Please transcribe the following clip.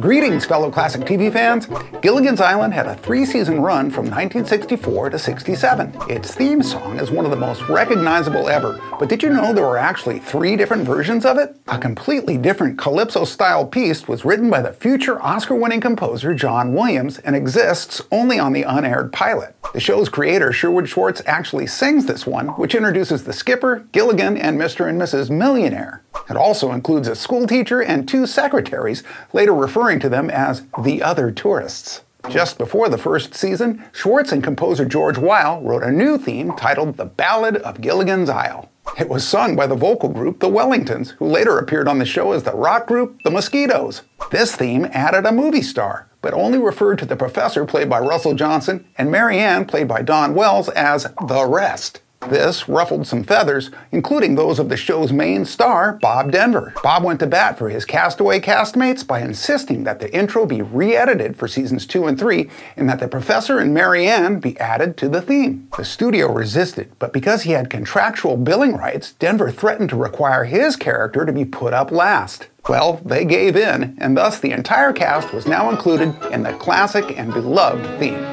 Greetings, fellow classic TV fans! Gilligan's Island had a three-season run from 1964 to 67. Its theme song is one of the most recognizable ever, but did you know there were actually three different versions of it? A completely different calypso-style piece was written by the future Oscar-winning composer John Williams and exists only on the unaired pilot. The show's creator, Sherwood Schwartz, actually sings this one, which introduces the skipper, Gilligan, and Mr. and Mrs. Millionaire. It also includes a schoolteacher and two secretaries, later referring to them as the other tourists. Just before the first season, Schwartz and composer George Wyle wrote a new theme titled The Ballad of Gilligan's Isle. It was sung by the vocal group The Wellingtons, who later appeared on the show as the rock group The Mosquitoes. This theme added a movie star, but only referred to the professor played by Russell Johnson and Mary Ann played by Dawn Wells as The Rest. This ruffled some feathers, including those of the show's main star, Bob Denver. Bob went to bat for his Castaway castmates by insisting that the intro be re-edited for seasons 2 and 3 and that the professor and Mary Ann be added to the theme. The studio resisted, but because he had contractual billing rights, Denver threatened to require his character to be put up last. Well, they gave in, and thus the entire cast was now included in the classic and beloved theme.